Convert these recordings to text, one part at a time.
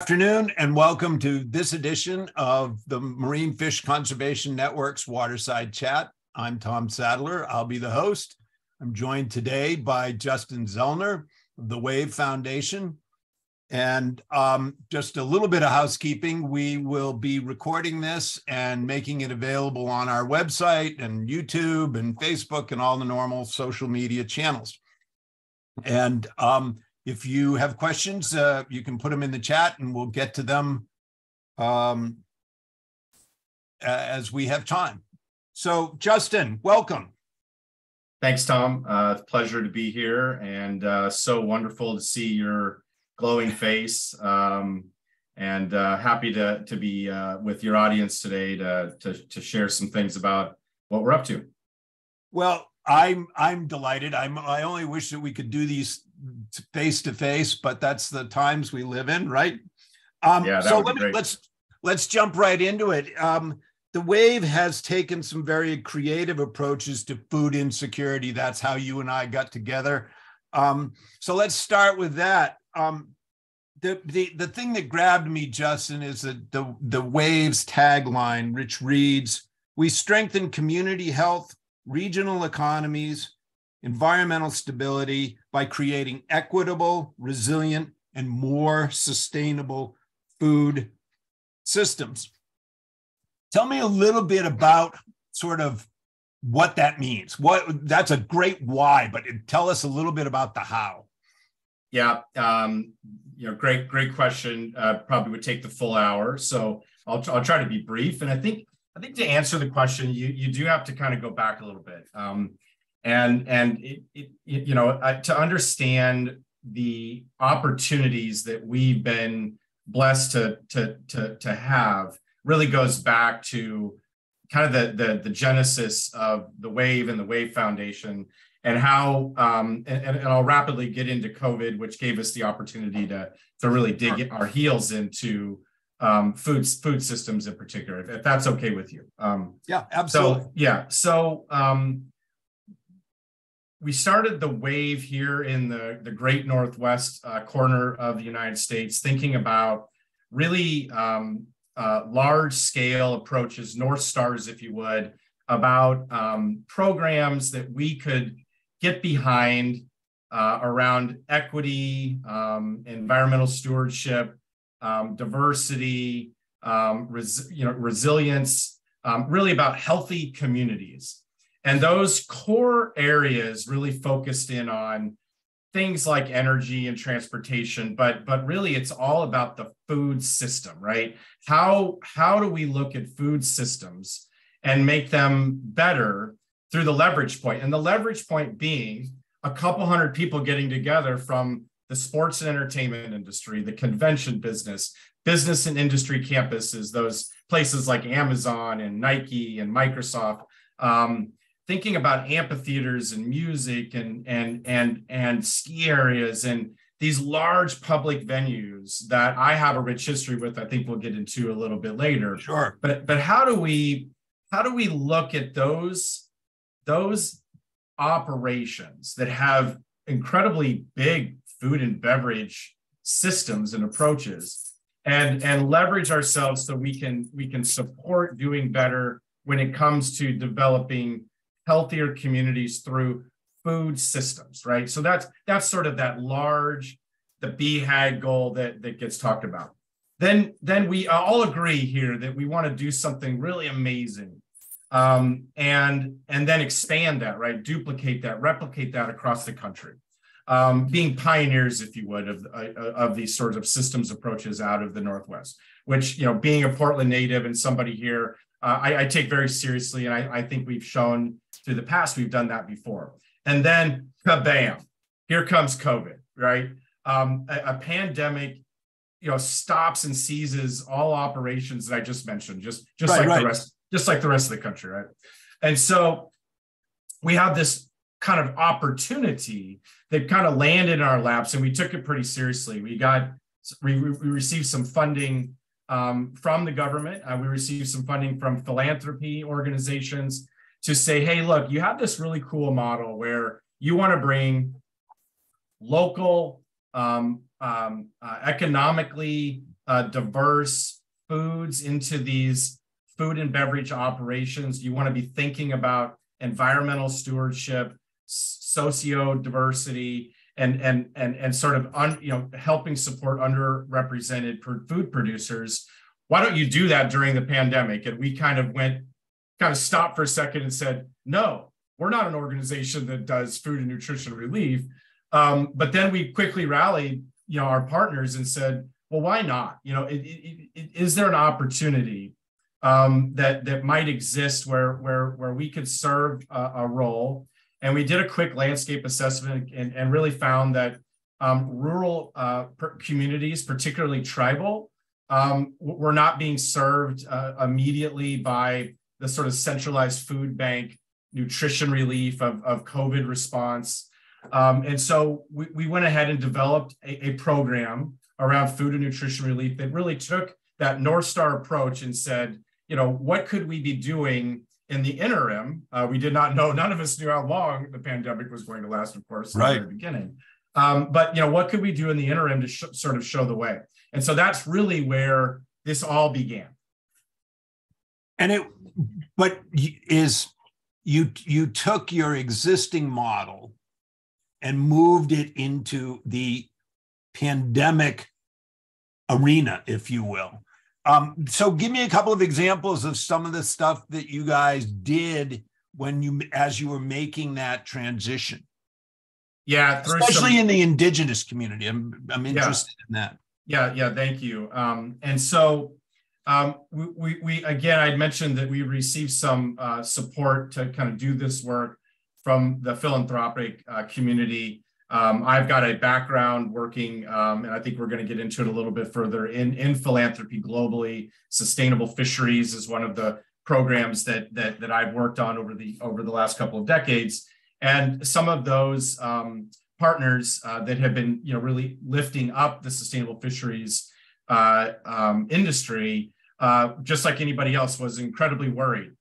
afternoon and welcome to this edition of the Marine Fish Conservation Network's Waterside Chat. I'm Tom Sadler. I'll be the host. I'm joined today by Justin Zeulner of the Wave Foundation. And um, just a little bit of housekeeping. We will be recording this and making it available on our website and YouTube and Facebook and all the normal social media channels. And um, if you have questions, uh, you can put them in the chat and we'll get to them um, as we have time. So, Justin, welcome. Thanks, Tom. Uh, pleasure to be here and uh, so wonderful to see your glowing face. Um, and uh, happy to, to be uh, with your audience today to, to, to share some things about what we're up to. Well, I'm I'm delighted. I'm I only wish that we could do these face to face, but that's the times we live in, right? Um, yeah, so let me, let's let's jump right into it. Um, the wave has taken some very creative approaches to food insecurity. That's how you and I got together. Um, so let's start with that. Um, the, the the thing that grabbed me, Justin, is that the the waves tagline, which reads, "We strengthen community health, regional economies, environmental stability by creating equitable, resilient, and more sustainable food systems. Tell me a little bit about sort of what that means. What that's a great why, but tell us a little bit about the how. Yeah, um, you know, great, great question. Uh, probably would take the full hour, so I'll I'll try to be brief. And I think I think to answer the question, you you do have to kind of go back a little bit. Um, and and it, it, you know to understand the opportunities that we've been blessed to to to to have really goes back to kind of the the, the genesis of the wave and the wave foundation and how um, and, and I'll rapidly get into COVID, which gave us the opportunity to to really dig our heels into um, food food systems in particular, if, if that's okay with you. Um, yeah, absolutely. So, yeah, so um, we started the wave here in the, the great Northwest uh, corner of the United States, thinking about really um, uh, large scale approaches, North Stars, if you would, about um, programs that we could get behind uh, around equity, um, environmental stewardship, um, diversity, um, res- you know, resilience, um, really about healthy communities. And those core areas really focused in on things like energy and transportation, but but really it's all about the food system, right? How how do we look at food systems and make them better through the leverage point? And the leverage point being a couple hundred people getting together from the sports and entertainment industry, the convention business, business and industry campuses, those places like Amazon and Nike and Microsoft, um, thinking about amphitheaters and music and and and and ski areas and these large public venues that I have a rich history with, I think we'll get into a little bit later. Sure. But but how do we how do we look at those those operations that have incredibly big food and beverage systems and approaches and and leverage ourselves so we can we can support doing better when it comes to developing healthier communities through food systems, right? So that's that's sort of that large, the BHAG goal that that gets talked about. Then then we all agree here that we want to do something really amazing, um, and and then expand that, right? Duplicate that, replicate that across the country. Um, being pioneers, if you would, of, uh, of these sorts of systems approaches out of the Northwest, which, you know, being a Portland native and somebody here, uh, I, I, take very seriously. And I, I think we've shown through the past, we've done that before. And then, kabam, here comes COVID, right? Um, a, a, pandemic, you know, stops and seizes all operations that I just mentioned, just just right, like right. the rest, just like the rest of the country, right? And so we have this kind of opportunity that kind of landed in our laps, and we took it pretty seriously. We got we, we received some funding um, from the government. Uh, we received some funding from philanthropy organizations to say, hey, look, you have this really cool model where you want to bring local, um, um, uh, economically uh, diverse foods into these food and beverage operations. You want to be thinking about environmental stewardship, socio diversity, and and and and sort of un, you know helping support underrepresented food producers. Why don't you do that during the pandemic? And we kind of went, kind of stopped for a second and said, no, we're not an organization that does food and nutrition relief. Um, but then we quickly rallied, you know, our partners and said, well, why not? You know, it, it, it, is there an opportunity um, that that might exist where where where we could serve a, a role? And we did a quick landscape assessment and, and really found that um, rural uh, communities, particularly tribal, um, were not being served uh, immediately by the sort of centralized food bank nutrition relief of, of COVID response. Um, and so we, we went ahead and developed a, a, program around food and nutrition relief that really took that North Star approach and said, you know, what could we be doing in the interim? Uh, we did not know, none of us knew how long the pandemic was going to last, of course, right. at the beginning. Um, but, you know, what could we do in the interim to sh- sort of show the way? And so that's really where this all began. And it, but is you you took your existing model and moved it into the pandemic arena, if you will. Um, so give me a couple of examples of some of the stuff that you guys did when you as you were making that transition. Yeah, especially some, in the indigenous community. I'm I'm interested yeah, in that. Yeah, yeah, thank you. Um, and so um, we, we, we, again, I mentioned that we received some uh, support to kind of do this work from the philanthropic uh, community. Um, I've got a background working, um, and I think we're going to get into it a little bit further in, in philanthropy globally. Sustainable fisheries is one of the programs that, that, that I've worked on over the over the last couple of decades, and some of those um, partners uh, that have been, you know, really lifting up the sustainable fisheries uh, um, industry uh, just like anybody else, was incredibly worried.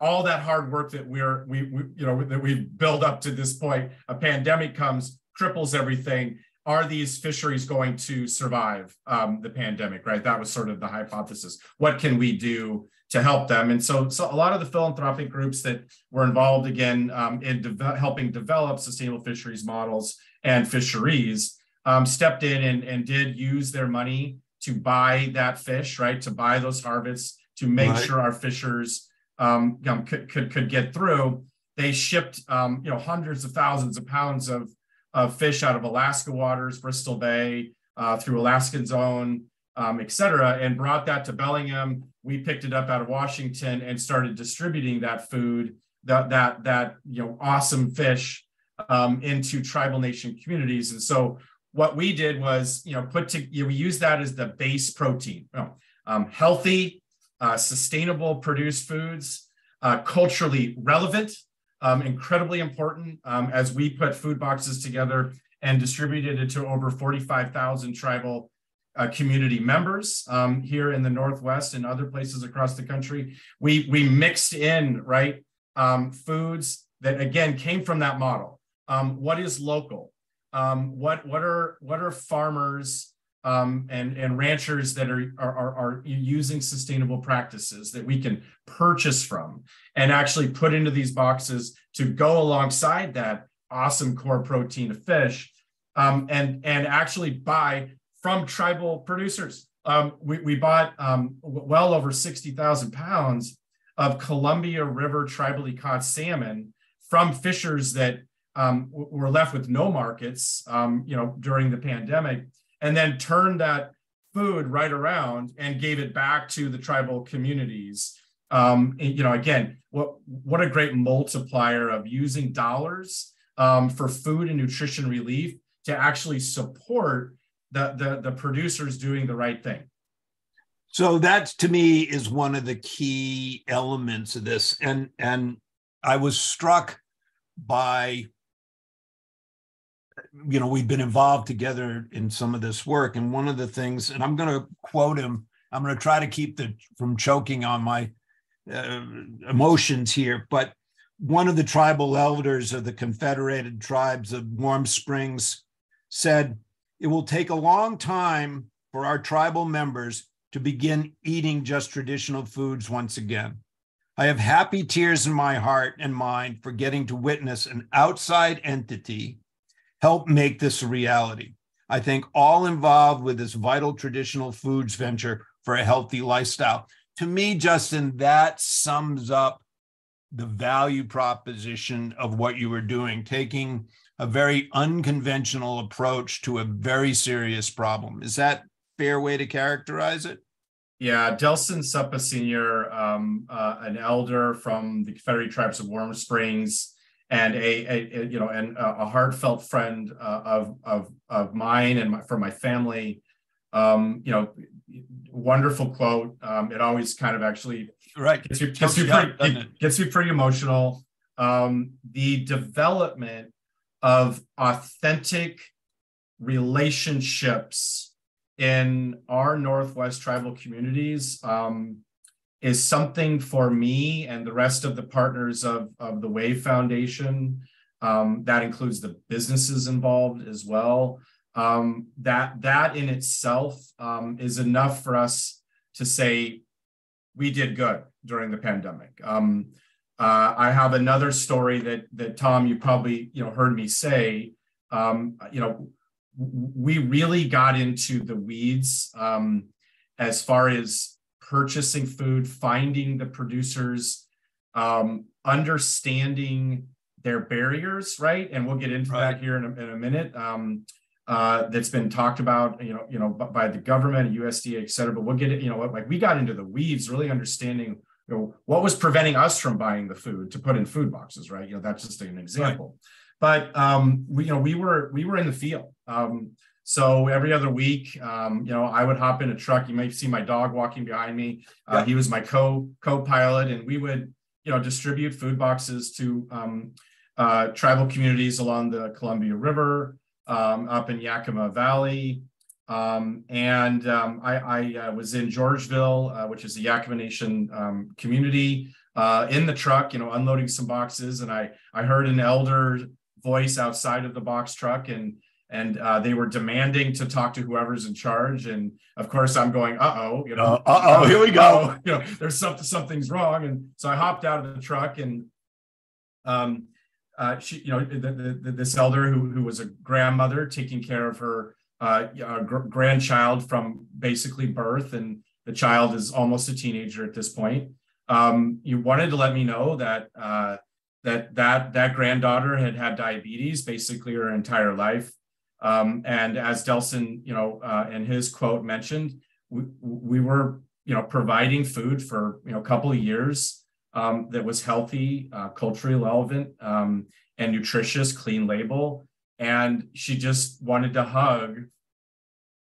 All that hard work that we're we, we you know that we've built up to this point, a pandemic comes, cripples everything. Are these fisheries going to survive um, the pandemic? Right, that was sort of the hypothesis. What can we do to help them? And so, so a lot of the philanthropic groups that were involved again um, in de- helping develop sustainable fisheries models and fisheries um, stepped in and, and did use their money to buy that fish, right? To buy those harvests, to make right. sure our fishers um, you know, could, could, could get through. They shipped, um, you know, hundreds of thousands of pounds of, of fish out of Alaska waters, Bristol Bay, uh, through Alaskans Own, um, et cetera, and brought that to Bellingham. We picked it up out of Washington and started distributing that food, that that that you know awesome fish um, into tribal nation communities. And so what we did was, you know, put to, you know, we use that as the base protein. You know, um, healthy, uh, sustainable produced foods, uh, culturally relevant, um, incredibly important um, as we put food boxes together and distributed it to over 45,000 tribal uh, community members um, here in the Northwest and other places across the country. We, we mixed in, right, um, foods that again came from that model. Um, what is local? um, what what are what are farmers um, and and ranchers that are, are are using sustainable practices that we can purchase from and actually put into these boxes to go alongside that awesome core protein of fish um, and and actually buy from tribal producers. Um, we, we bought um, well over 60,000 pounds of Columbia River tribally caught salmon from fishers that um, were left with no markets, um, you know, during the pandemic, and then turned that food right around and gave it back to the tribal communities. Um, you know, again, what what a great multiplier of using dollars um, for food and nutrition relief to actually support the, the the producers doing the right thing. So that to me is one of the key elements of this, and and I was struck by you know, we've been involved together in some of this work. And one of the things, and I'm going to quote him, I'm going to try to keep the from choking on my uh, emotions here, but one of the tribal elders of the Confederated Tribes of Warm Springs said, It will take a long time for our tribal members to begin eating just traditional foods once again. I have happy tears in my heart and mind for getting to witness an outside entity help make this a reality. I thank all involved with this vital traditional foods venture for a healthy lifestyle. To me, Justin, that sums up the value proposition of what you were doing, taking a very unconventional approach to a very serious problem. Is that fair way to characterize it? Yeah, Delson Suppah Sr., um, uh, an elder from the Confederated Tribes of Warm Springs, and a, a, a you know and a, heartfelt friend uh, of of of mine and my, for my family. Um, you know, wonderful quote. Um, it always kind of actually right gets you, gets you, pretty, gets you pretty emotional. Um, the development of authentic relationships in our Northwest tribal communities um, is something for me and the rest of the partners of, of the Wave Foundation. Um, that includes the businesses involved as well. Um, that that in itself um, is enough for us to say we did good during the pandemic. Um, uh, I have another story that that Tom, you probably you know heard me say. Um, you know, we really got into the weeds um, as far as purchasing food, finding the producers, um, understanding their barriers, right? And we'll get into right. that here in a, in a minute. Um, uh, that's been talked about, you know, you know, by the government, USDA, et cetera. But we'll get it, you know, what like we got into the weeds, really understanding you know, what was preventing us from buying the food to put in food boxes, right? You know, that's just an example. Right. But um, we, you know, we were we were in the field. Um, so every other week, um, you know, I would hop in a truck. You might see my dog walking behind me. Uh, He was my co co-pilot, and we would, you know, distribute food boxes to um, uh, tribal communities along the Columbia River, um, up in Yakima Valley, um, and um, I, I uh, was in Georgeville, uh, which is the Yakima Nation um, community, uh, in the truck, you know, unloading some boxes, and I I heard an elder voice outside of the box truck, and and uh, they were demanding to talk to whoever's in charge, and of course I'm going, uh oh, you know, uh oh, here we go, you know, there's something something's wrong, and so I hopped out of the truck and. Um, uh, she, you know, the, the, the, this elder who, who was a grandmother taking care of her uh, gr- grandchild from basically birth, and the child is almost a teenager at this point. Um, you wanted to let me know that uh, that that that granddaughter had had diabetes basically her entire life, um, and as Delson, you know, uh, in his quote mentioned, we, we were you know providing food for you know a couple of years um, that was healthy, uh, culturally relevant, um, and nutritious, clean label. And she just wanted to hug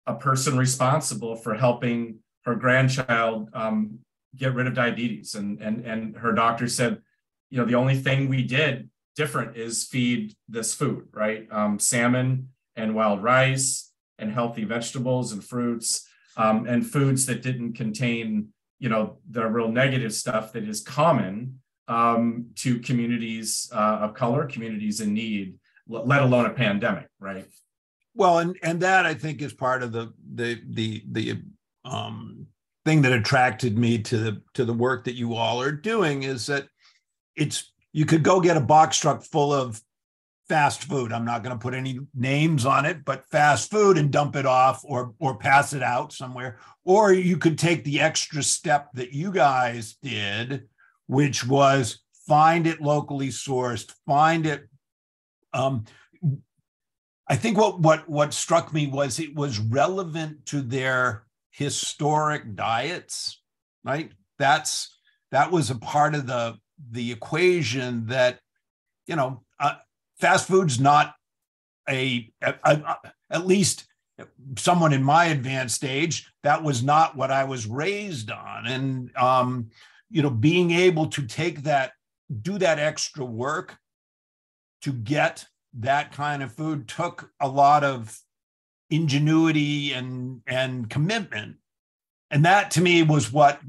a person responsible for helping her grandchild um, get rid of diabetes. And and and her doctor said you know the only thing we did different is feed this food right? Um, salmon and wild rice and healthy vegetables and fruits um, and foods that didn't contain you know the real negative stuff that is common um, to communities uh, of color communities in need let alone a pandemic, right? Well, and and that I think is part of the the the the um, thing that attracted me to the to the work that you all are doing is that it's you could go get a box truck full of fast food. I'm not going to put any names on it, but fast food and dump it off or or pass it out somewhere. Or you could take the extra step that you guys did, which was find it locally sourced, find it um, I think what what what struck me was it was relevant to their historic diets, right? That's that was a part of the the equation that you know uh, fast food's not a, a, a, at least someone in my advanced age that was not what I was raised on, and um, you know being able to take that do that extra work to get that kind of food took a lot of ingenuity and and commitment. And that to me was what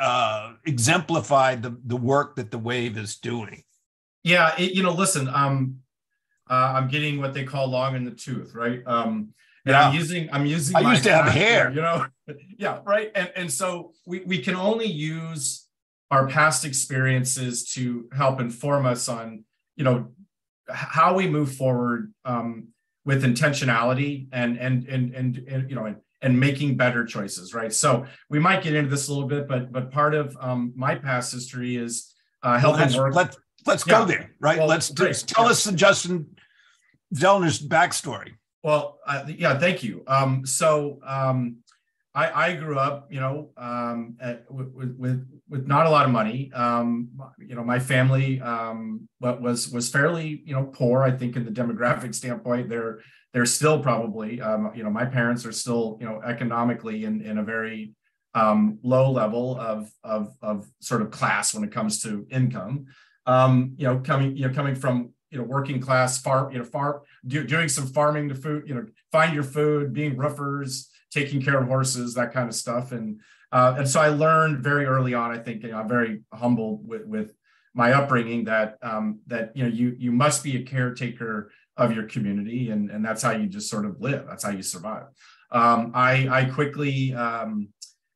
uh, exemplified the the work that the wave is doing yeah it, you know listen um uh, I'm getting what they call long in the tooth, right? Um, and yeah. I'm using I'm using. I used to have hair, you know. yeah, right. And and so we we can only use our past experiences to help inform us on you know how we move forward um, with intentionality and and and and, and you know and, and making better choices right so we might get into this a little bit but but part of um, my past history is uh, helping let's, work let's let's yeah. go there right well, let's great. tell yeah. us the justin zeulner's backstory well uh, yeah thank you um, so um, I, I grew up, you know, um, at, with, with with not a lot of money. Um, you know, my family um, was was fairly, you know, poor. I think in the demographic standpoint, they're they're still probably, um, you know, my parents are still, you know, economically in in a very um, low level of of of sort of class when it comes to income. Um, you know, coming you know coming from you know working class farm you know farm do, doing some farming to food you know find your food being roofers taking care of horses, that kind of stuff. And uh, and so I learned very early on. I think you know, I'm very humbled with with my upbringing that um, that you know you you must be a caretaker of your community, and and that's how you just sort of live. That's how you survive. Um, I I quickly. Um,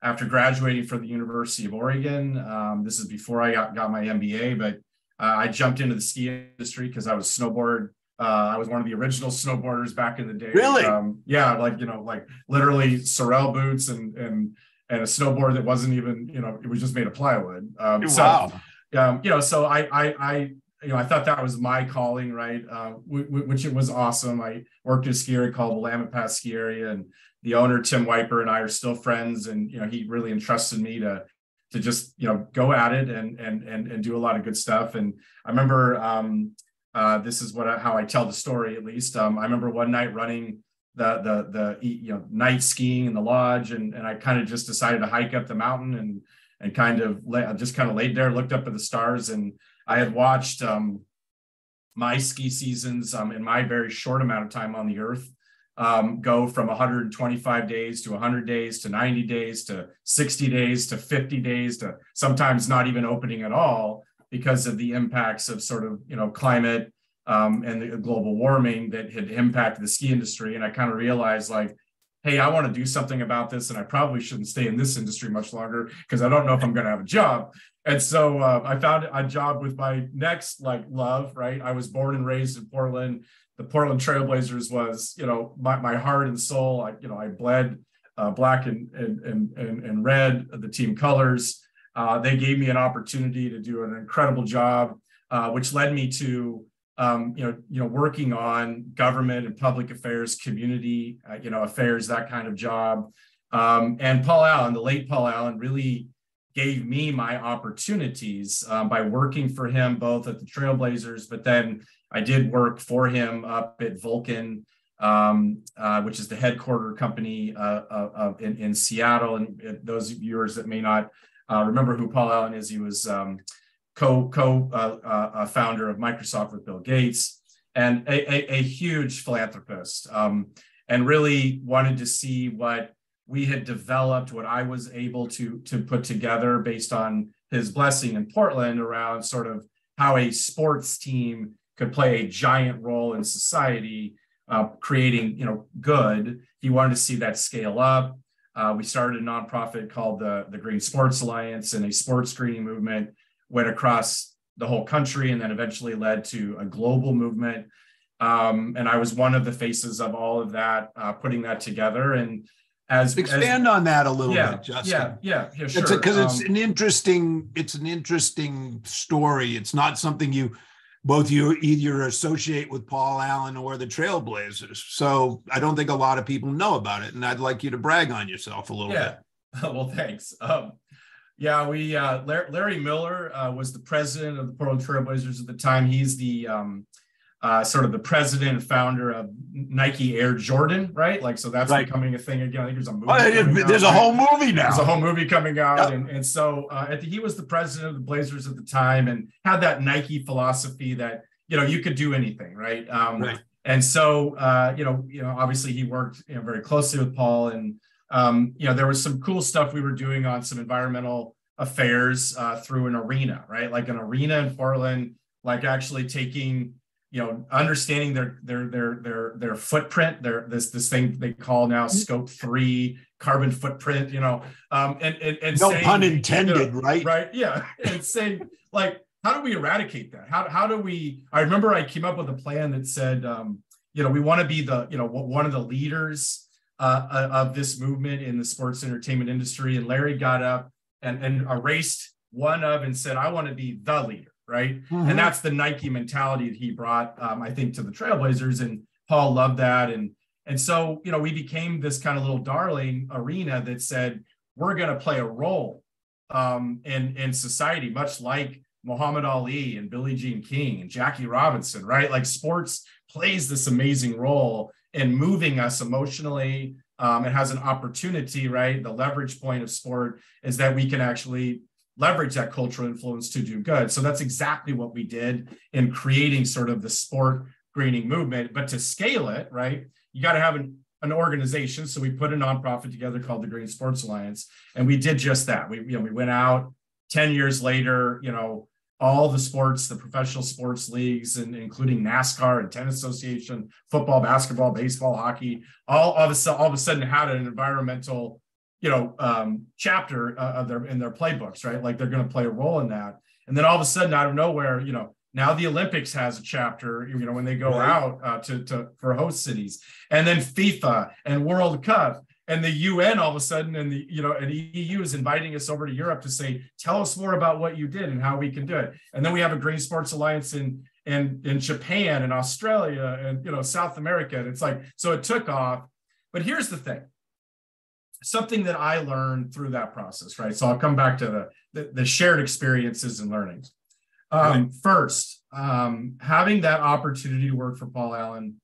after graduating from the University of Oregon, um, this is before I got, got my MBA, but uh, I jumped into the ski industry because I was snowboard uh, I was one of the original snowboarders back in the day. Really? Um, yeah, like you know, like literally Sorel boots and and and a snowboard that wasn't even you know it was just made of plywood. Um, wow. So, um, you know, so I I I you know I thought that was my calling, right? Uh, w- w- which it was awesome. I worked at a ski area called Willamette Pass Ski Area, and the owner Tim Wiper and I are still friends, and you know he really entrusted me to to just you know go at it and and and and do a lot of good stuff. And I remember um, uh, this is what I, how I tell the story at least. Um, I remember one night running the the the you know night skiing in the lodge, and and I kind of just decided to hike up the mountain and and kind of lay, just kind of laid there, looked up at the stars, and I had watched um, my ski seasons um, in my very short amount of time on the earth um, go from 125 days to 100 days to 90 days to 60 days to 50 days to sometimes not even opening at all because of the impacts of sort of you know climate um, and the global warming that had impacted the ski industry. And I kind of realized like, hey, I want to do something about this, and I probably shouldn't stay in this industry much longer because I don't know if I'm going to have a job. And so uh, I found a job with my next like love. Right, I was born and raised in Portland. The Portland Trailblazers was you know my, my heart and soul. I you know I bled uh, black and, and and and red, the team colors. Uh, they gave me an opportunity to do an incredible job, uh, which led me to um, you know you know working on government and public affairs, community uh, you know affairs, that kind of job. Um, and Paul Allen, the late Paul Allen, really gave me my opportunities um, by working for him both at the Trailblazers, but then I did work for him up at Vulcan. Um, uh, which is the headquarter company uh, uh, in, in, Seattle. And those viewers that may not uh, remember who Paul Allen is. He was um, co co uh, uh, founder of Microsoft with Bill Gates, and a, a, a huge philanthropist, um, and really wanted to see what we had developed, what I was able to to put together based on his blessing in Portland around sort of how a sports team could play a giant role in society, uh, creating you know good. He wanted to see that scale up. Uh, we started a nonprofit called the, the Green Sports Alliance, and a sports greening movement went across the whole country and then eventually led to a global movement. Um, and I was one of the faces of all of that, uh, putting that together. And as expand as, on that a little yeah, bit, Justin. Yeah, yeah, yeah, sure. Because it's, um, it's an interesting, it's an interesting story. It's not something you both you either associate with Paul Allen or the Trailblazers. So I don't think a lot of people know about it, and I'd like you to brag on yourself a little yeah. bit. well, thanks. Um, yeah, we uh, Larry Miller uh, was the president of the Portland Trailblazers at the time. He's the um, uh, sort of the president and founder of Nike Air Jordan, right? Like, so that's right. becoming a thing again. I think there's a movie. Oh, there's out, a whole movie now. There's a whole movie coming out, yep. and, and so uh, the, he was the president of the Blazers at the time, and had that Nike philosophy that you know you could do anything, right? Um, right. And so uh, you know, you know, obviously he worked you know, very closely with Paul, and um, you know, there was some cool stuff we were doing on some environmental affairs uh, through an arena, right? Like an arena in Portland, like actually taking you know, understanding their their their their their footprint, their this this thing they call now mm-hmm. scope three carbon footprint, you know, um, and and, and no saying, pun intended, you know, right? Right, yeah, and saying like, how do we eradicate that? How how do we? I remember I came up with a plan that said, um, you know, we want to be the you know one of the leaders uh, uh, of this movement in the sports entertainment industry, and Larry got up and and erased one of and said, I want to be the leader right? Mm-hmm. And that's the Nike mentality that he brought, um, I think, to the Trailblazers, and Paul loved that. And and so you know we became this kind of little darling arena that said we're going to play a role um, in in society, much like Muhammad Ali and Billie Jean King and Jackie Robinson, right? Like sports plays this amazing role in moving us emotionally. Um, it has an opportunity, right? The leverage point of sport is that we can actually leverage that cultural influence to do good. So that's exactly what we did in creating sort of the sport greening movement. But to scale it, right, you got to have an, an organization. So we put a nonprofit together called the Green Sports Alliance, and we did just that. We, you know, we went out 10 years later, you know, all the sports, the professional sports leagues, and including NASCAR and Tennis Association, football, basketball, baseball, hockey, all, all, of, a, all of a sudden had an environmental you know um, chapter uh, of their in their playbooks, right? Like they're going to play a role in that. And then all of a sudden, out of nowhere, you know, now the Olympics has a chapter, you know, when they go right. out uh, to, to for host cities, and then FIFA and World Cup and the UN all of a sudden, and the you know, and EU is inviting us over to Europe to say, tell us more about what you did and how we can do it. And then we have a Green Sports Alliance in in in Japan and Australia and you know South America. And it's like so it took off. But here's the thing: something that I learned through that process, right? So I'll come back to the, the, the shared experiences and learnings. Um, right. First, um, having that opportunity to work for Paul Allen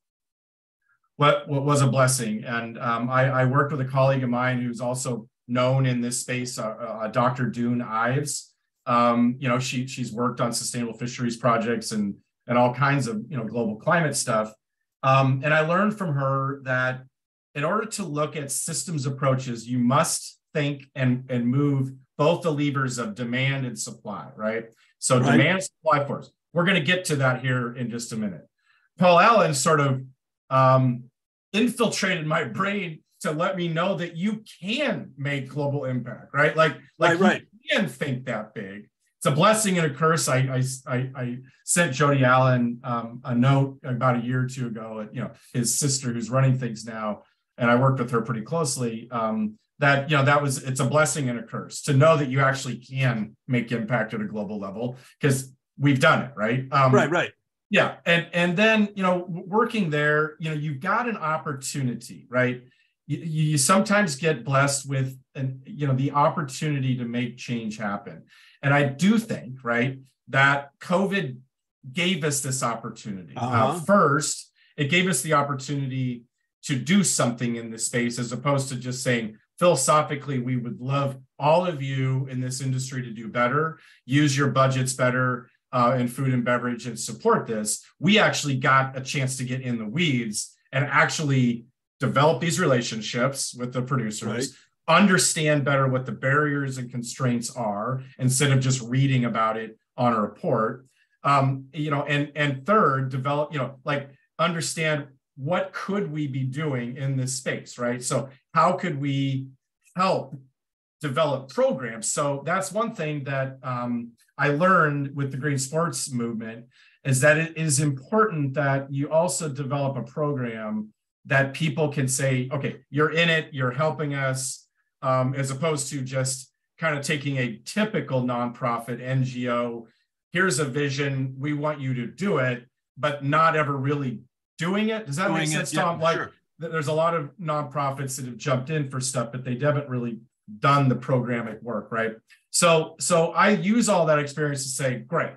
what, what was a blessing. And um, I, I, worked with a colleague of mine who's also known in this space, uh, uh, Dr. Dune Ives. Um, you know, she she's worked on sustainable fisheries projects and and all kinds of you know global climate stuff. Um, and I learned from her that in order to look at systems approaches, you must think and, and move both the levers of demand and supply, right? So right. demand supply force. We're going to get to that here in just a minute. Paul Allen sort of um, infiltrated my brain to let me know that you can make global impact, right? Like, like right, you can think that big. It's a blessing and a curse. I I, I sent Jody Allen um, a note about a year or two ago. At, you know, his sister, who's running things now, and I worked with her pretty closely. Um, that you know that was it's a blessing and a curse to know that you actually can make impact at a global level because we've done it right. Um, right, right. Yeah, and and then you know working there, you know you've got an opportunity, right? You, you sometimes get blessed with and you know the opportunity to make change happen, and I do think right that COVID gave us this opportunity. Uh, uh-huh. Uh, first, it gave us the opportunity to do something in this space as opposed to just saying philosophically we would love all of you in this industry to do better use your budgets better uh, in food and beverage and support this we actually got a chance to get in the weeds and actually develop these relationships with the producers right. understand better what the barriers and constraints are instead of just reading about it on a report um, you know and and third develop you know like understand what could we be doing in this space, right? So how could we help develop programs? So that's one thing that um, I learned with the green sports movement is that it is important that you also develop a program that people can say, okay, you're in it, you're helping us, um, as opposed to just kind of taking a typical nonprofit NGO. Here's a vision, we want you to do it, but not ever really doing it. Does that doing make sense, it, Tom? Yeah, like sure. there's a lot of nonprofits that have jumped in for stuff, but they haven't really done the programmatic work, right? So, so I use all that experience to say, great,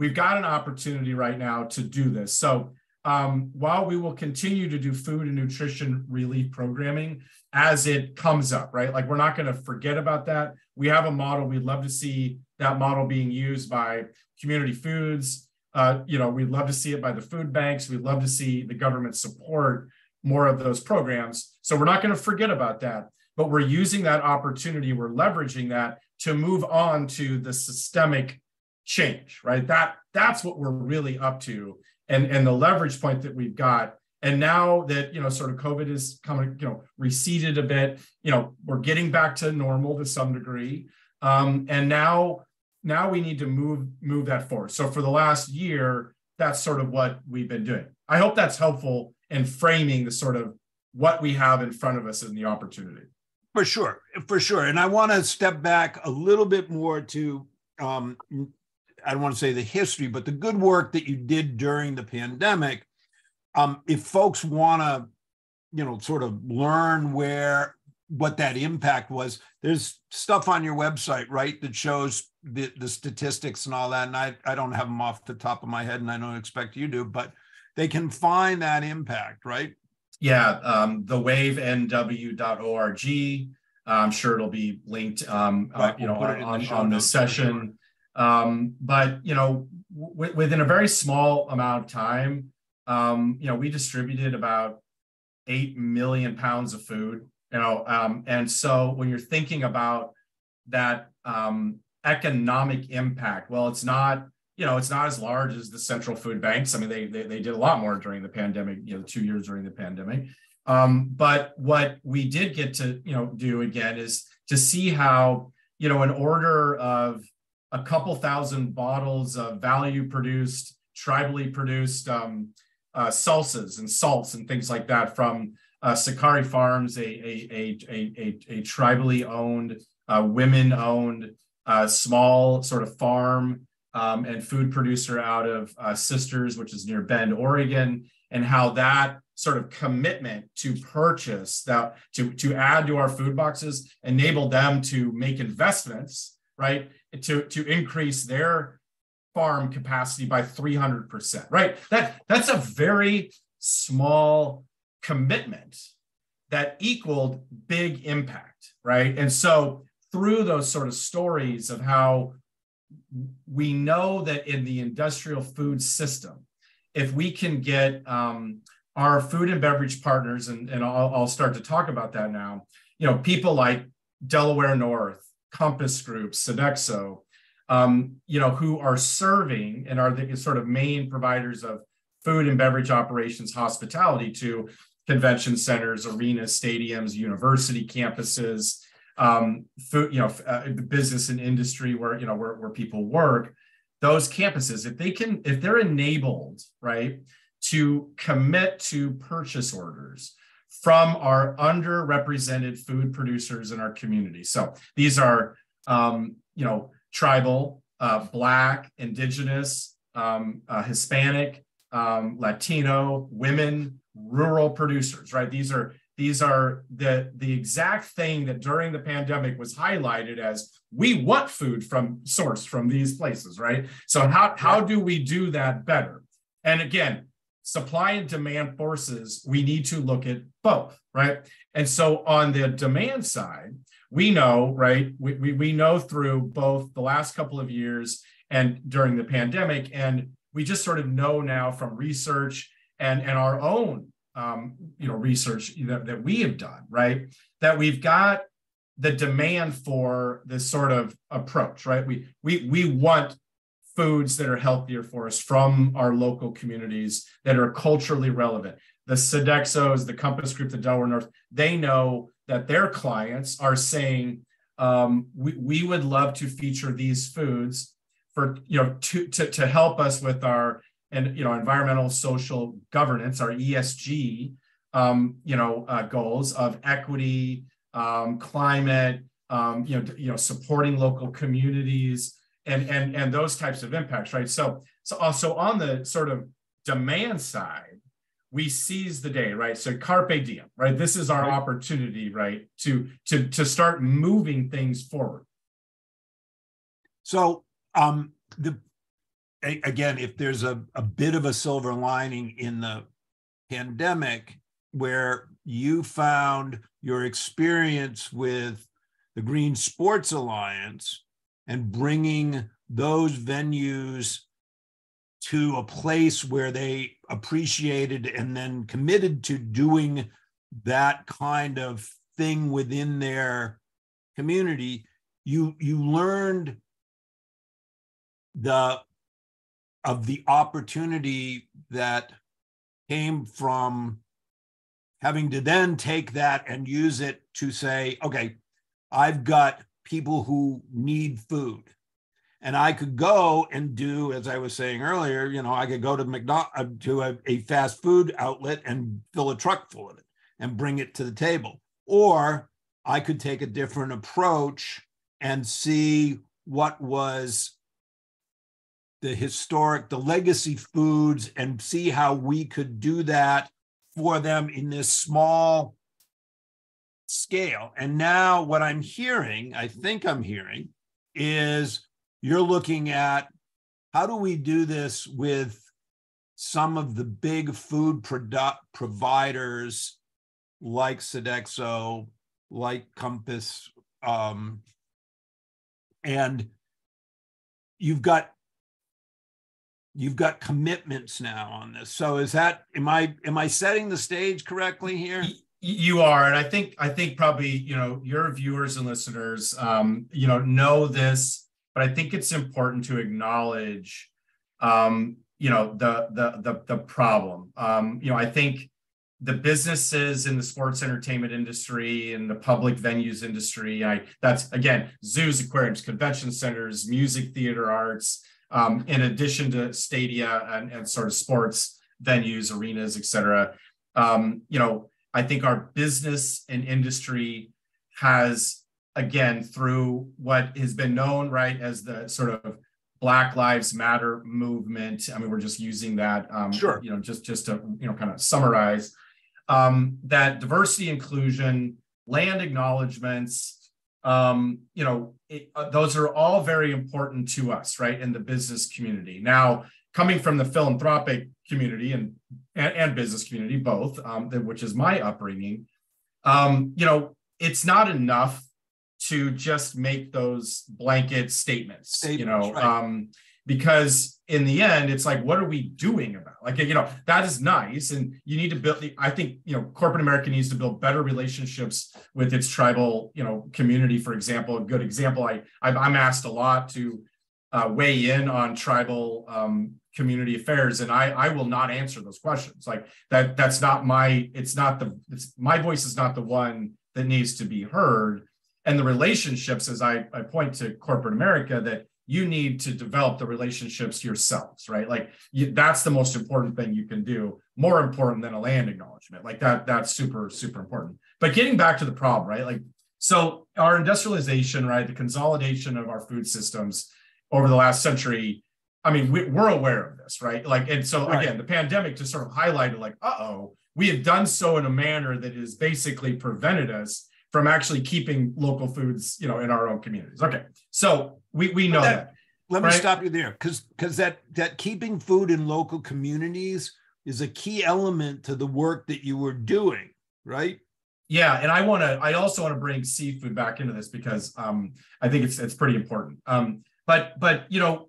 we've got an opportunity right now to do this. So um, while we will continue to do food and nutrition relief programming as it comes up, right? Like we're not going to forget about that. We have a model. We'd love to see that model being used by community foods, uh, you know, we'd love to see it by the food banks. We'd love to see the government support more of those programs. So we're not going to forget about that, but we're using that opportunity. We're leveraging that to move on to the systemic change, right? That that's what we're really up to. and and the leverage point that we've got and now that you know sort of covid is coming you know receded a bit you know we're getting back to normal to some degree um, and now now we need to move move that forward so for the last year that's sort of what we've been doing i hope that's helpful in framing the sort of what we have in front of us and the opportunity for sure for sure and i want to step back a little bit more to um, I don't want to say the history, but the good work that you did during the pandemic. Um, if folks want to, you know, sort of learn where what that impact was, there's stuff on your website, right, that shows the, the statistics and all that. And I, I don't have them off the top of my head, and I don't expect you to, but they can find that impact, right? Yeah, um, thewavenw.org. I'm sure it'll be linked, um, uh, you know, on, on, on this session. Um, but you know, w- within a very small amount of time, um, you know, we distributed about eight million pounds of food. You know, um, and so when you're thinking about that um, economic impact, well, it's not you know it's not as large as the central food banks. I mean, they they, they did a lot more during the pandemic. You know, two years during the pandemic. Um, but what we did get to you know do again is to see how you know an order of a couple thousand bottles of value produced, tribally produced um, uh, salsas and salts and things like that from uh, Sakari Farms, a, a, a, a, a tribally owned, uh, women owned, uh, small sort of farm um, and food producer out of uh, Sisters, which is near Bend, Oregon, and how that sort of commitment to purchase that to, to add to our food boxes enabled them to make investments, right? to, to increase their farm capacity by 300%, right? That, that's a very small commitment that equaled big impact, right? And so through those sort of stories of how we know that in the industrial food system, if we can get um, our food and beverage partners, and, and I'll, I'll start to talk about that now, you know, people like Delaware North, Compass Group, Sodexo, um, you know, who are serving and are the sort of main providers of food and beverage operations hospitality to convention centers, arenas, stadiums, university campuses, um, food, you know, uh, business and industry where, you know, where, where people work, those campuses, if they can, if they're enabled, right, to commit to purchase orders from our underrepresented food producers in our community. So these are, um, you know, tribal, uh, Black, Indigenous, um, uh, Hispanic, um, Latino, women, rural producers, right? These are these are the the exact thing that during the pandemic was highlighted as we want food from source from these places, right? So how how do we do that better? And again, supply and demand forces, we need to look at both, right? And so on the demand side, we know, right? We, we, we know through both the last couple of years and during the pandemic, and we just sort of know now from research and, and our own um, you know research that, that we have done, right? That we've got the demand for this sort of approach, right? We we we want foods that are healthier for us from our local communities that are culturally relevant. The Sodexos, the Compass Group, the Delaware North, they know that their clients are saying, um, we, we would love to feature these foods for, you know, to, to, to help us with our, and, you know, environmental social governance, our ESG, um, you know, uh, goals of equity, um, climate, um, you know, you know, supporting local communities, and and and those types of impacts, right? So so also on the sort of demand side, we seize the day, right? So carpe diem, right? This is our opportunity, right, to to to start moving things forward. So um the again, if there's a, a bit of a silver lining in the pandemic where you found your experience with the Green Sports Alliance and bringing those venues to a place where they appreciated and then committed to doing that kind of thing within their community you you learned the of the opportunity that came from having to then take that and use it to say, okay, I've got people who need food. And I could go and do, as I was saying earlier, you know, I could go to McDonald uh, to a, a fast food outlet and fill a truck full of it and bring it to the table. Or I could take a different approach and see what was the historic, the legacy foods, and see how we could do that for them in this small scale. And now, what I'm hearing, I think I'm hearing, is you're looking at how do we do this with some of the big food product providers like Sodexo, like Compass, um, and you've got you've got commitments now on this. So is that am I am I setting the stage correctly here? You are, and I think I think probably you know your viewers and listeners, um, you know, know this, but I think it's important to acknowledge, um, you know, the the the the problem. Um, you know, I think the businesses in the sports entertainment industry and the public venues industry. I that's again zoos, aquariums, convention centers, music, theater, arts. Um, in addition to stadia and, and sort of sports venues, arenas, et cetera. Um, you know, I think our business and industry has, again, through what has been known, right, as the sort of Black Lives Matter movement. I mean, we're just using that, um, sure. you know, just just to you know kind of summarize um, that diversity inclusion, land acknowledgements, um, you know, it, uh, those are all very important to us, right, in the business community. Now, coming from the philanthropic community and and, and business community, both, um, which is my upbringing, um, you know, it's not enough to just make those blanket statements. statements you know, right. um, because in the end it's like what are we doing about like you know that is nice. And you need to build i think you know corporate america needs to build better relationships with its tribal you know community. For example a good example i i'm asked a lot to uh, weigh in on tribal um, community affairs. And i i will not answer those questions. Like that that's not my it's not the it's my voice is not the one that needs to be heard. And the relationships as i i point to corporate america that you need to develop the relationships yourselves, right? Like you, that's the most important thing you can do, more important than a land acknowledgement. Like that, that's super, super important. But getting back to the problem, right? Like, so our industrialization, right? The consolidation of our food systems over the last century. I mean, we, are aware of this, right? Like, and so right. again, the pandemic just sort of highlighted, like, uh oh, we have done so in a manner that has basically prevented us from actually keeping local foods, you know, in our own communities. Okay, so we we know that, that. Let right? me stop you there, because because that that keeping food in local communities is a key element to the work that you were doing, right? Yeah, and I want to. I also want to bring seafood back into this because um, I think it's it's pretty important. Um, but but you know,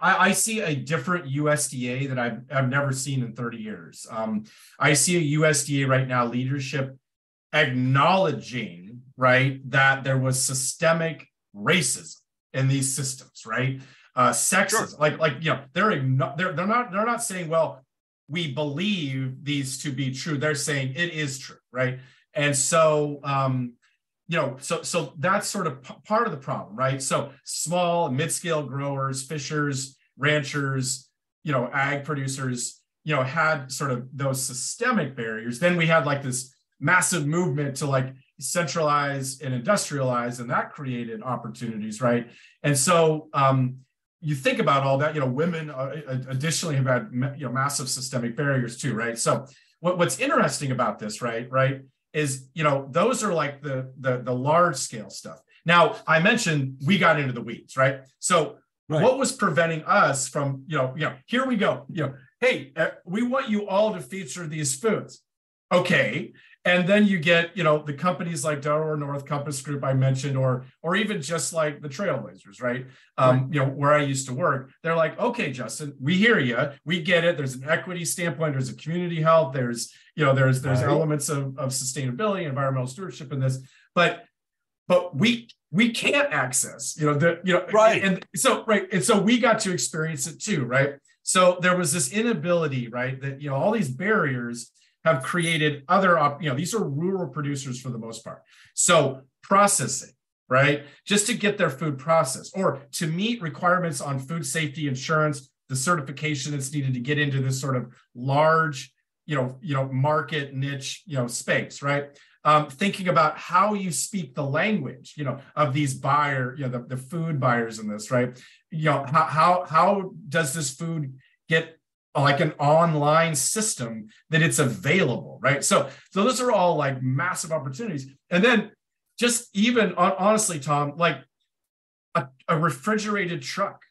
I, I, see a different USDA that I've I've never seen in 30 years. Um, I see a USDA right now leadership acknowledging right that there was systemic racism in these systems, right? Uh, sexism, sure. like like you know, they're they're they're not they're not saying well we believe these to be true. They're saying it is true, right? And so um, you know, so so that's sort of p- part of the problem, right? So small, mid-scale growers, fishers, ranchers, you know, ag producers, you know, had sort of those systemic barriers. Then we had like this massive movement to like centralize and industrialize, and that created opportunities, right? And so um, you think about all that, you know, women uh, additionally have had you know massive systemic barriers too, right? So what, what's interesting about this, right, right, is you know those are like the the, the large scale stuff. Now I mentioned we got into the weeds, right? So Right. What was preventing us from, you know, you know, here we go, you know, hey, uh, we want you all to feature these foods. Okay and then you get you know the companies like delaware north compass group i mentioned or or even just like the trailblazers right um right. you know where i used to work they're like okay justin we hear you we get it there's an equity standpoint there's a community health there's you know there's there's right. elements of, of sustainability environmental stewardship in this but but we we can't access you know the you know right and so right and so we got to experience it too right So there was this inability, right? That you know all these barriers have created other, you know, these are rural producers for the most part. So processing, right? Just to get their food processed or to meet requirements on food safety insurance, the certification that's needed to get into this sort of large, you know, you know, market niche, you know, space, right? Um, thinking about how you speak the language, you know, of these buyer, you know, the, the food buyers in this, right? You know, how how how does this food get like an online system that it's available, right? So so those are all like massive opportunities. And then just even honestly, Tom, like a, a refrigerated truck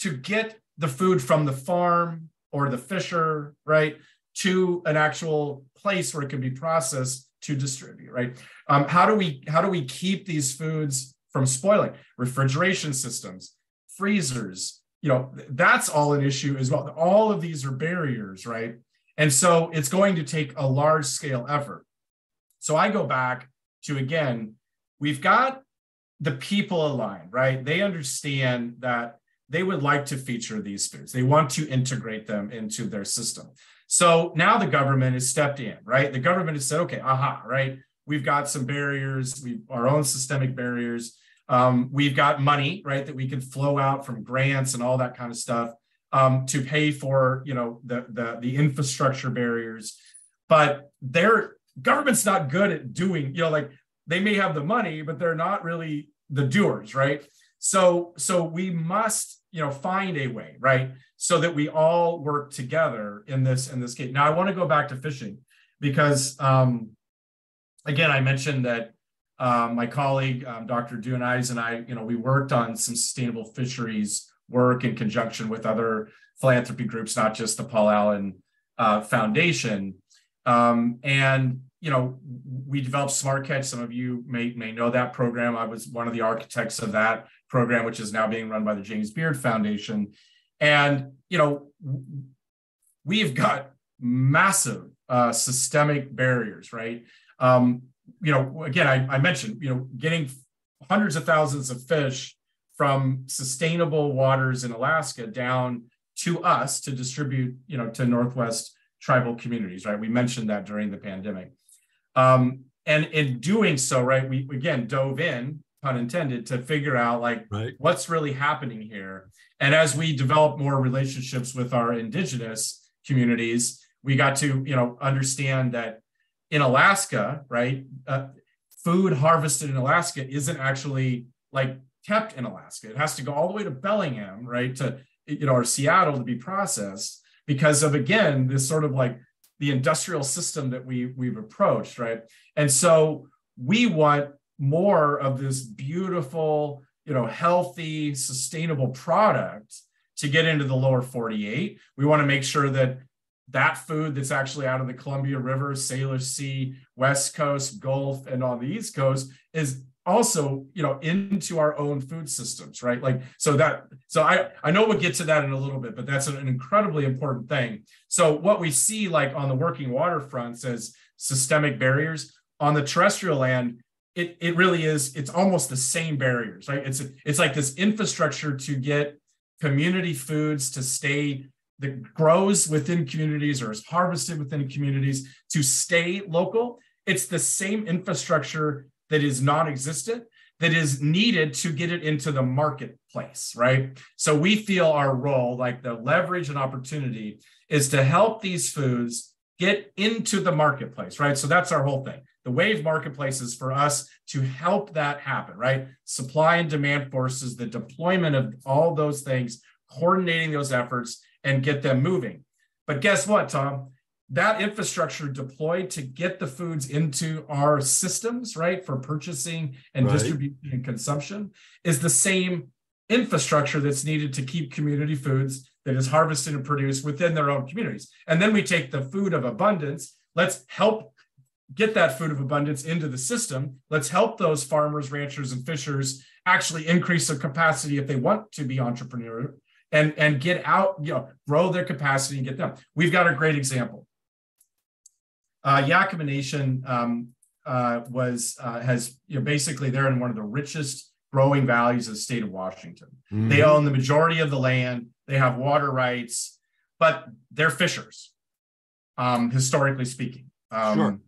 to get the food from the farm or the fisher, right, to an actual place where it can be processed to distribute, right? Um, how do we how do we keep these foods from spoiling? Refrigeration systems, freezers, you know, that's all an issue as well. All of these are barriers, right? And so it's going to take a large scale effort. So I go back to again we've got the people aligned, right? They understand that they would like to feature these foods. They want to integrate them into their system. So now the government has stepped in, right? The government has said, okay, aha, right? We've got some barriers, we've our own systemic barriers. Um, we've got money, right, that we can flow out from grants and all that kind of stuff um, to pay for, you know, the the the infrastructure barriers. But their government's not good at doing, you know, like they may have the money, but they're not really the doers, right? So, so we must, you know, find a way, right? So that we all work together in this in this case. Now, I want to go back to fishing because, um, again, I mentioned that um, my colleague um, Dr. Dune Ives and I, you know, we worked on some sustainable fisheries work in conjunction with other philanthropy groups, not just the Paul Allen uh, Foundation. Um, and you know, we developed Smart Catch. Some of you may may know that program. I was one of the architects of that program, which is now being run by the James Beard Foundation. And you know, we've got massive uh, systemic barriers, right? Um, you know, again, I, I mentioned, you know, getting hundreds of thousands of fish from sustainable waters in Alaska down to us to distribute, you know, to Northwest tribal communities, right? We mentioned that during the pandemic. Um, and in doing so, right, we again dove in, pun intended, to figure out like right. what's really happening here. And as we develop more relationships with our indigenous communities, we got to you know understand that in Alaska, right, uh, food harvested in Alaska isn't actually like kept in Alaska. It has to go all the way to Bellingham, right, to you know or Seattle to be processed because of again this sort of like the industrial system that we we've approached, right? And so we want more of this beautiful, you know, healthy, sustainable product to get into the lower 48. We want to make sure that that food that's actually out of the Columbia River, Salish Sea, West Coast, Gulf, and on the East Coast is also you know into our own food systems right? Like so that so i i know we'll get to that in a little bit but that's an, incredibly important thing. So what we see like on the working waterfronts as systemic barriers on the terrestrial land it it really is it's almost the same barriers right? It's it's like this infrastructure to get community foods to stay that grows within communities or is harvested within communities to stay local it's the same infrastructure that is non-existent that is needed to get it into the marketplace, right? So we feel our role, like the leverage and opportunity, is to help these foods get into the marketplace, right? So that's our whole thing. The wave marketplace is for us to help that happen, right? Supply and demand forces, the deployment of all those things, coordinating those efforts and get them moving. But guess what, Tom? that infrastructure deployed to get the foods into our systems, right, for purchasing and right. distribution and consumption is the same infrastructure that's needed to keep community foods that is harvested and produced within their own communities. And then we take the food of abundance, let's help get that food of abundance into the system. Let's help those farmers, ranchers, and fishers actually increase their capacity if they want to be entrepreneurial and, and get out, you know, grow their capacity and get them. We've got a great example. Uh, Yakama Nation um, uh, was uh, has you know basically they're in one of the richest growing valleys of the state of Washington. Mm-hmm. They own the majority of the land. They have water rights. but they're fishers, um, historically speaking. Um, sure.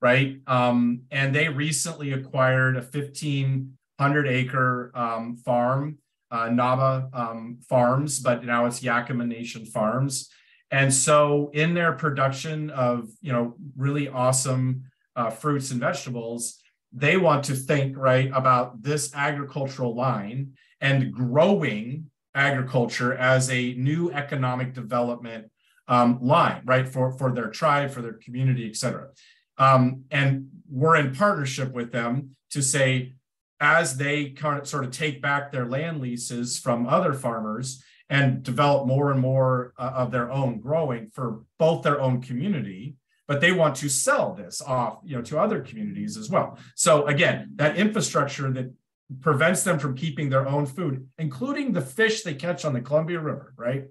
Right. Um, and they recently acquired a 1,500 acre um, farm, uh, Naba um, Farms, but now it's Yakama Nation Farms. And so, in their production of you know really awesome uh, fruits and vegetables, they want to think right about this agricultural line and growing agriculture as a new economic development um, line, right, for, for their tribe, for their community, et cetera. Um, and we're in partnership with them to say, as they kind of sort of take back their land leases from other farmers and develop more and more uh, of their own growing for both their own community, but they want to sell this off, you know, to other communities as well. So again, that infrastructure that prevents them from keeping their own food, including the fish they catch on the Columbia River, right?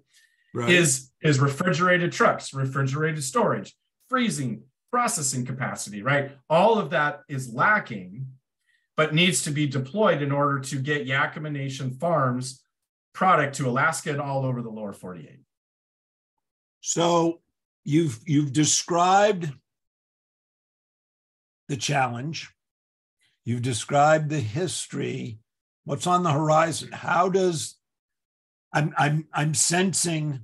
right. Is is refrigerated trucks, refrigerated storage, freezing, processing capacity, right? All of that is lacking, but needs to be deployed in order to get Yakama Nation farms product to Alaska and all over the lower 48. So you've you've described the challenge You've described the history. What's on the horizon? How does I'm I'm I'm sensing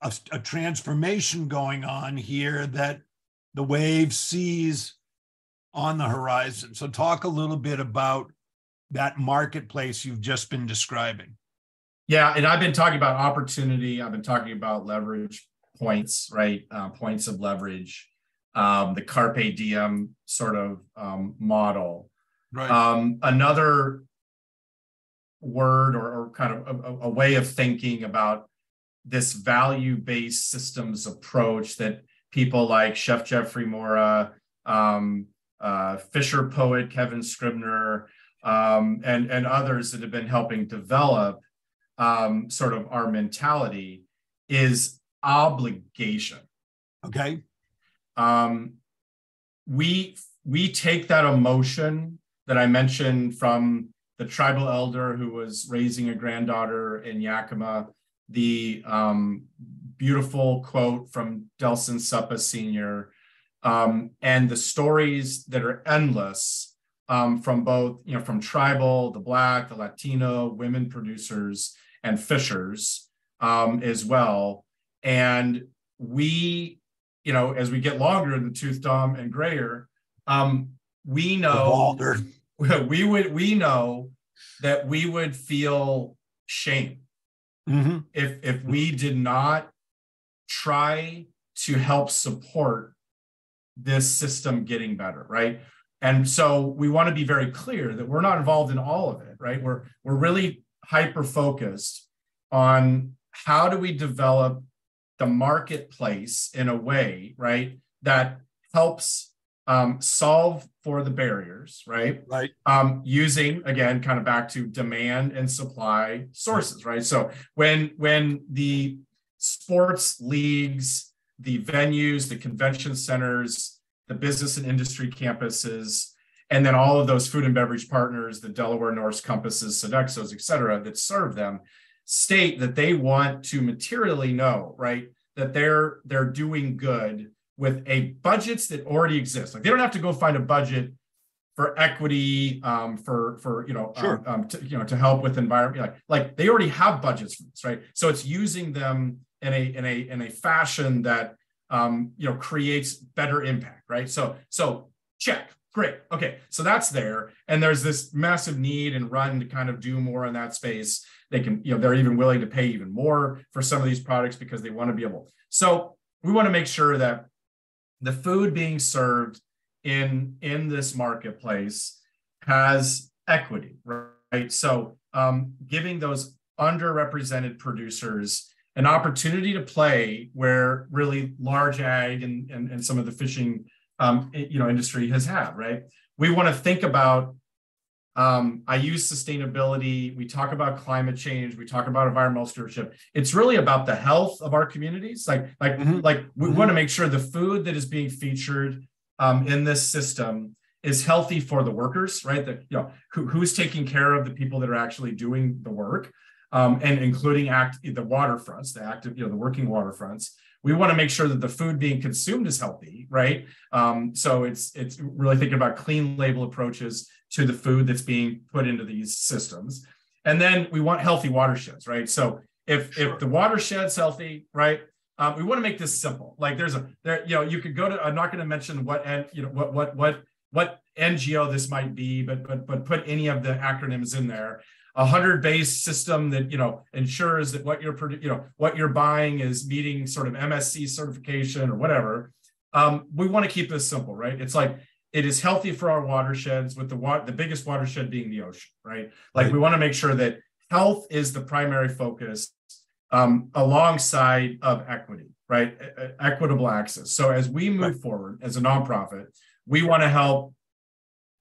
a, a transformation going on here that the wave sees on the horizon. So talk a little bit about that marketplace you've just been describing. Yeah, and I've been talking about opportunity. I've been talking about leverage points, right? Uh, points of leverage, um, the carpe diem sort of um, model. Right. Um, another word or, or kind of a, a, way of thinking about this value based systems approach that people like Chef Jeffrey Mora, um, uh, Fisher poet Kevin Scribner, um, and, and others that have been helping develop um, sort of our mentality is obligation. Okay. Um, we we take that emotion that I mentioned from the tribal elder who was raising a granddaughter in Yakima, the um, beautiful quote from Delson Suppah Sr., um, and the stories that are endless um, from both, you know, from tribal, the Black, the Latino, women producers, and fishers um, as well. And we, you know, as we get longer in the tooth dome and grayer, um, we know we would we know that we would feel shame mm-hmm. if if we did not try to help support this system getting better right and so we want to be very clear that we're not involved in all of it right we're we're really hyper focused on how do we develop the marketplace in a way right that helps um, solve for the barriers, right? Right. Um, using again, kind of back to demand and supply sources, right? So when when the sports leagues, the venues, the convention centers, the business and industry campuses, and then all of those food and beverage partners, the Delaware Norths Compasses, Sodexos, et cetera, that serve them, state that they want to materially know, right, that they're they're doing good with a budgets that already exist. Like they don't have to go find a budget for equity, um, for for you know, sure. um, to, you know, to help with environment. Like like they already have budgets for this, right? So it's using them in a in a in a fashion that um, you know creates better impact, right? So so check. Great. Okay. So that's there. And there's this massive need and run to kind of do more in that space. They can, you know, they're even willing to pay even more for some of these products because they want to be able. So we want to make sure that the food being served in in this marketplace has equity right so um, giving those underrepresented producers an opportunity to play where really large ag and, and, and some of the fishing um, you know industry has had right we want to think about um, I use sustainability. We talk about climate change. We talk about environmental stewardship. It's really about the health of our communities. Like, like, mm-hmm. like we mm-hmm. want to make sure the food that is being featured um, in this system is healthy for the workers, right? That you know who, who's taking care of the people that are actually doing the work, um, and including act the waterfronts, the active, you know, the working waterfronts. We want to make sure that the food being consumed is healthy, right? Um, so it's it's really thinking about clean label approaches to the food that's being put into these systems, and then we want healthy watersheds, right? So if sure. if the watershed's healthy, right, um, we want to make this simple. Like there's a there, you know, you could go to. I'm not going to mention what and you know what what what what NGO this might be, but but but put any of the acronyms in there. A hundred base system that you know ensures that what you're you know what you're buying is meeting sort of MSC certification or whatever. Um, we want to keep this simple, right? It's like it is healthy for our watersheds, with the wa- the biggest watershed being the ocean, right? Like right. we want to make sure that health is the primary focus um, alongside of equity, right? E- equitable access. So as we move right. forward as a nonprofit, we want to help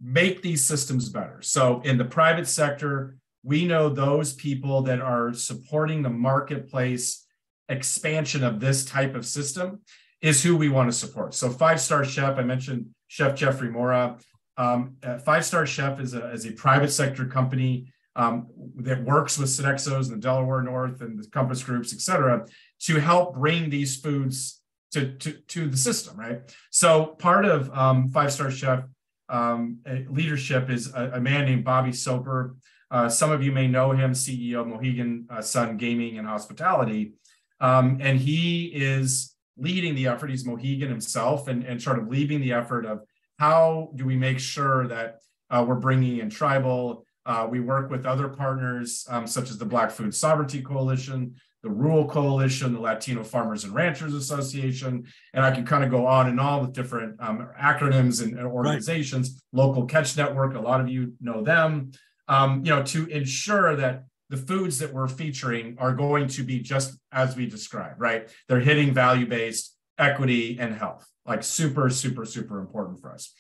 make these systems better. So in the private sector, we know those people that are supporting the marketplace expansion of this type of system is who we want to support. So Five Star Chef, I mentioned Chef Jeffrey Mora. Um, Five Star Chef is a, is a private sector company um, that works with Sodexo's and the Delaware North and the Compass Groups, et cetera, to help bring these foods to, to, to the system, right? So part of um, Five Star Chef um, leadership is a, a, man named Bobby Soper. Uh, some of you may know him, CEO of Mohegan uh, Sun Gaming and Hospitality. Um, and he is leading the effort. He's Mohegan himself and, and sort of leading the effort of how do we make sure that uh, we're bringing in tribal. Uh, we work with other partners um, such as the Black Food Sovereignty Coalition, the Rural Coalition, the Latino Farmers and Ranchers Association, and I can kind of go on and on with different um, acronyms and, and organizations. Right. Local Catch Network, a lot of you know them. Um, you know, to ensure that the foods that we're featuring are going to be just as we described, right? They're hitting value based equity and health, like super, super, super important for us.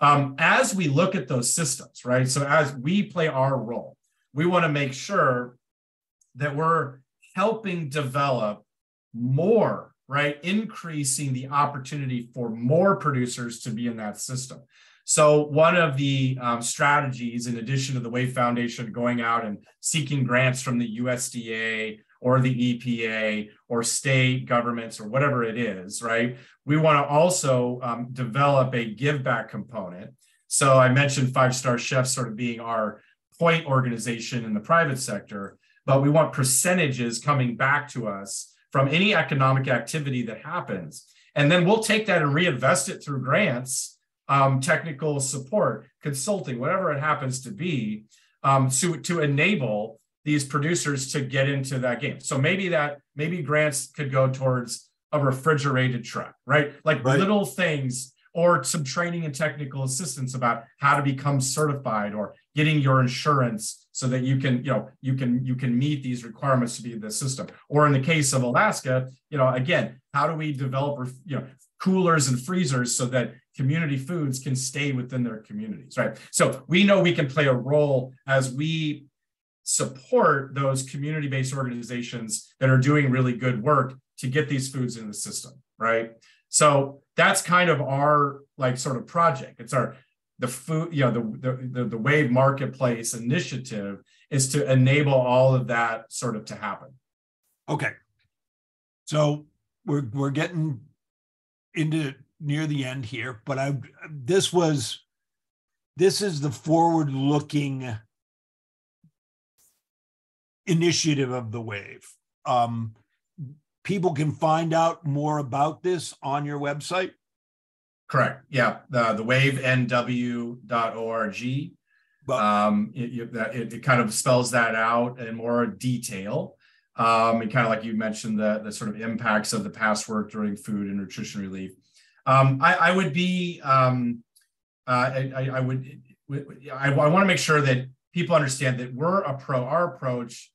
Um, as we look at those systems, right? So as we play our role, we want to make sure that we're helping develop more, right? Increasing the opportunity for more producers to be in that system. So, one of the um, strategies, in addition to the Wave Foundation going out and seeking grants from the USDA or the EPA or state governments or whatever it is, right? We want to also um, develop a give back component. So, I mentioned Five Star Chefs sort of being our point organization in the private sector but we want percentages coming back to us from any economic activity that happens. And then we'll take that and reinvest it through grants, um, technical support, consulting, whatever it happens to be, um, to, to enable these producers to get into that game. So maybe that, maybe grants could go towards a refrigerated truck, right? Like right. little things or some training and technical assistance about how to become certified or getting your insurance so that you can you know you can you can meet these requirements to be in the system or in the case of alaska you know again how do we develop you know coolers and freezers so that community foods can stay within their communities right so we know we can play a role as we support those community-based organizations that are doing really good work to get these foods in the system right so that's kind of our like sort of project. It's our the food, you know, the, the the Wave Marketplace initiative is to enable all of that sort of to happen. Okay. So we're we're getting into near the end here, but I this was this is the forward looking initiative of the wave. Um, people can find out more about this on your website? Correct. Yeah. The, the wavenw.org. But, um, it, it, it, kind of spells that out in more detail. Um, and kind of like you mentioned, the, the sort of impacts of the past work during food and nutrition relief. Um, I, I, would be, um, uh, I, I, would, I, I want to make sure that people understand that we're a pro, our approach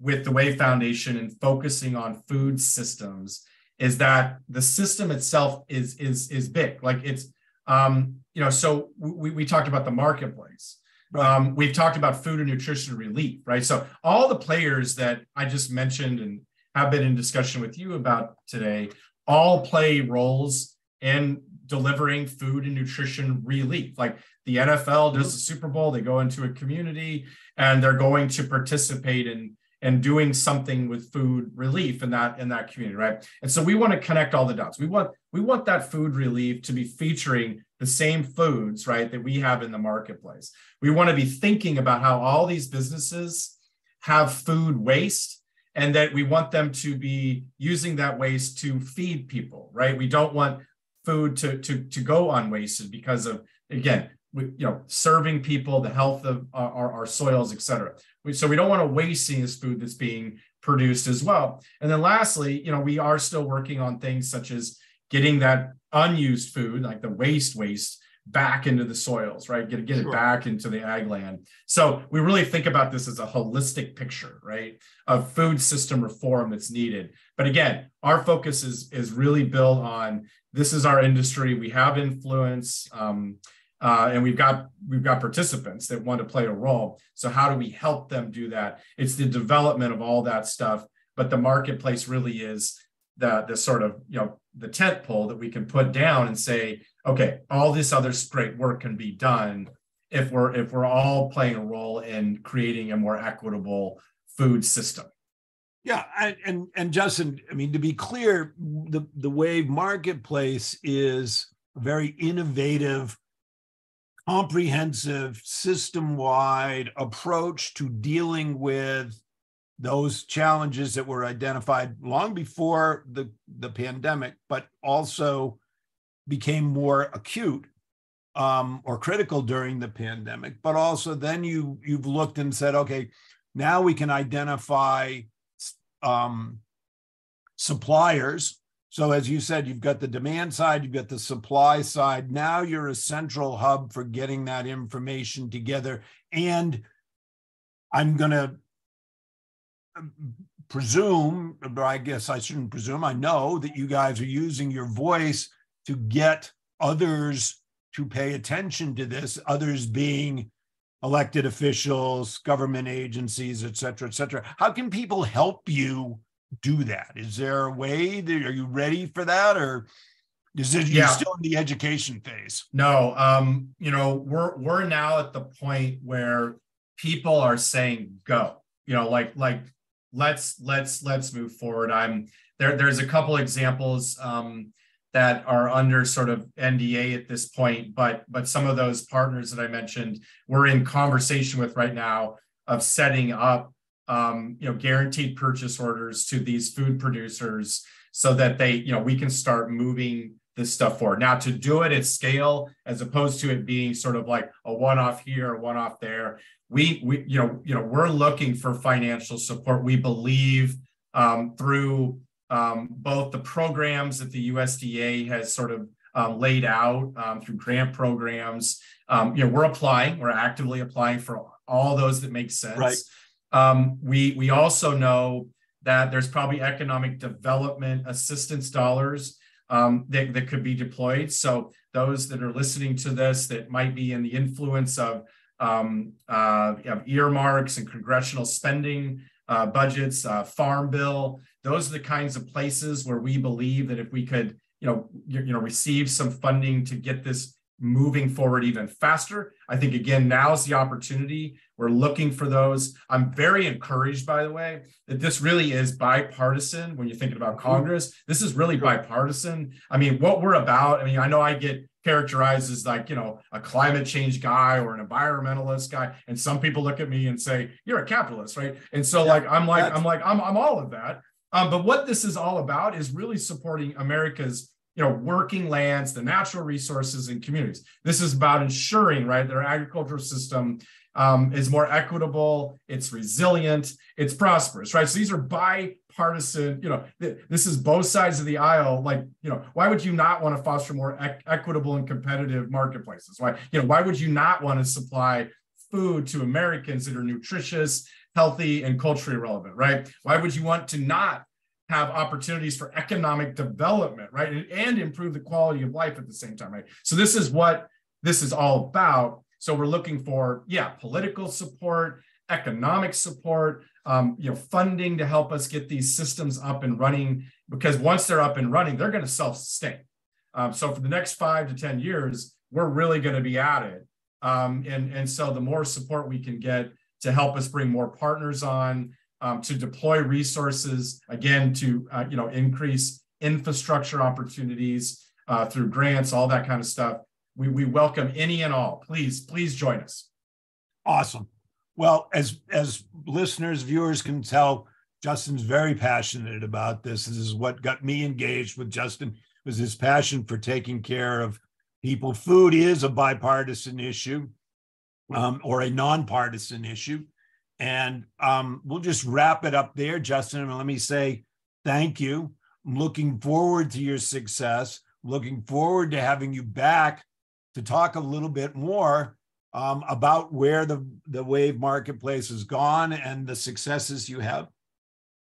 with the Wave Foundation and focusing on food systems is that the system itself is is is big. Like it's um, you know, so we, we talked about the marketplace. Um, we've talked about food and nutrition relief, right? So all the players that I just mentioned and have been in discussion with you about today all play roles in delivering food and nutrition relief. Like the NFL does the Super Bowl, they go into a community and they're going to participate in and doing something with food relief in that in that community right? And so we want to connect all the dots. We want we want that food relief to be featuring the same foods right that we have in the marketplace. We want to be thinking about how all these businesses have food waste and that we want them to be using that waste to feed people right? We don't want food to to to go unwasted because of again we, you know serving people the health of our, our soils et cetera so we don't want to waste this food that's being produced as well and then lastly you know we are still working on things such as getting that unused food like the waste waste back into the soils, right? Get, get sure. it back into the ag land. So we really think about this as a holistic picture, right? Of food system reform that's needed. But again, our focus is, is really built on this is our industry. We have influence. Um, uh, and we've got we've got participants that want to play a role. So how do we help them do that? It's the development of all that stuff, but the marketplace really is the the sort of you know the tent pole that we can put down and say, okay, all this other great work can be done if we're if we're all playing a role in creating a more equitable food system. Yeah, and and Justin, I mean to be clear, the the Wave Marketplace is a very innovative, comprehensive, system-wide approach to dealing with those challenges that were identified long before the, the pandemic, but also became more acute um, or critical during the pandemic. But also then you you've looked and said, okay, now we can identify um, suppliers. So as you said, you've got the demand side, you've got the supply side. Now you're a central hub for getting that information together. And I'm going to presume, but I guess I shouldn't presume, I know that you guys are using your voice to get others to pay attention to this, others being elected officials, government agencies, et cetera, et cetera. How can people help you do that? Is there a way that are you ready for that or is it yeah. still in the education phase? No, um, you know, we're we're now at the point where people are saying go. You know, like like let's let's let's move forward. I'm there. There's a couple examples um, that are under sort of NDA at this point, but but some of those partners that I mentioned, we're in conversation with right now of setting up um, you know guaranteed purchase orders to these food producers so that they you know we can start moving this stuff forward. Now, to do it at scale, as opposed to it being sort of like a one-off here, a one-off there, we, we you know, you know, we're looking for financial support. We believe um, through um, both the programs that the USDA has sort of um, laid out um, through grant programs. Um, you know, we're applying. We're actively applying for all those that make sense. Right. Um, we we also know that there's probably economic development assistance dollars um, that, that could be deployed. So those that are listening to this that might be in the influence of, um, uh, of earmarks and congressional spending uh, budgets, uh, farm bill, those are the kinds of places where we believe that if we could, you know, you, you know, receive some funding to get this moving forward even faster. I think again, now's the opportunity. We're looking for those. I'm very encouraged, by the way, that this really is bipartisan when you're thinking about. Congress. This is really bipartisan. I mean, what we're about, I mean, I know I get characterized as like, you know, a climate change guy or an environmentalist guy. And some people look at me and say, you're a capitalist, right? And so yeah, like, I'm like, I'm like, I'm, I'm all of that. Um, but what this is all about is really supporting America's you know, working lands, the natural resources and communities. This is about ensuring, right, that our agricultural system um, is more equitable, it's resilient, it's prosperous, right? So these are bipartisan, you know, th- this is both sides of the aisle. Like, you know, why would you not want to foster more equitable and competitive marketplaces? Why, you know, why would you not want to supply food to Americans that are nutritious, healthy, and culturally relevant, right? Why would you want to not have opportunities for economic development, right? And, and, improve the quality of life at the same time, right? So this is what this is all about. So we're looking for, yeah, political support, economic support, um, you know, funding to help us get these systems up and running. Because once they're up and running, they're going to self-sustain. Um, so for the next five to ten years, we're really going to be at it. Um, and and so the more support we can get to help us bring more partners on, um, to deploy resources again to uh, you know increase infrastructure opportunities uh, through grants, all that kind of stuff. We, we welcome any and all. Please, please join us. Awesome. Well, as as listeners, viewers can tell, Justin's very passionate about this. This is what got me engaged with Justin was his passion for taking care of people. Food is a bipartisan issue um, or a nonpartisan issue. And um, we'll just wrap it up there, Justin. And let me say thank you. I'm looking forward to your success. Looking forward to having you back to talk a little bit more um, about where the, the wave marketplace has gone and the successes you have.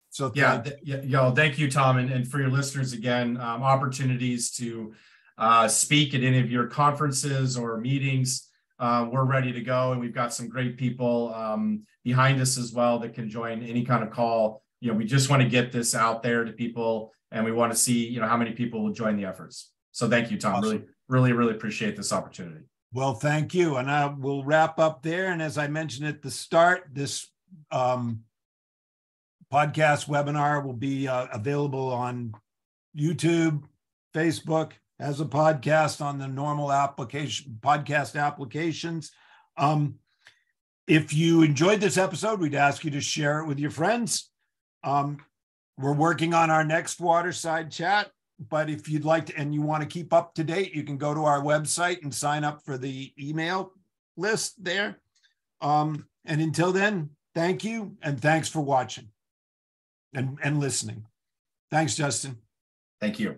So yeah, th- yeah, yo, thank you, Tom, and, and for your listeners again, um, opportunities to uh, speak at any of your conferences or meetings. Uh, we're ready to go, and we've got some great people um, behind us as well that can join any kind of call. You know, we just want to get this out there to people, and we want to see you know how many people will join the efforts. So thank you, Tom. Awesome. Really, really, really appreciate this opportunity. Well, thank you. And I will wrap up there. And as I mentioned at the start, this um, podcast webinar will be uh, available on YouTube, Facebook, as a podcast on the normal application podcast applications. Um, if you enjoyed this episode, we'd ask you to share it with your friends. Um, we're working on our next waterside chat but if you'd like to and you want to keep up to date, you can go to our website and sign up for the email list there. Um, and until then, thank you and thanks for watching and, and listening. Thanks, Justin. Thank you.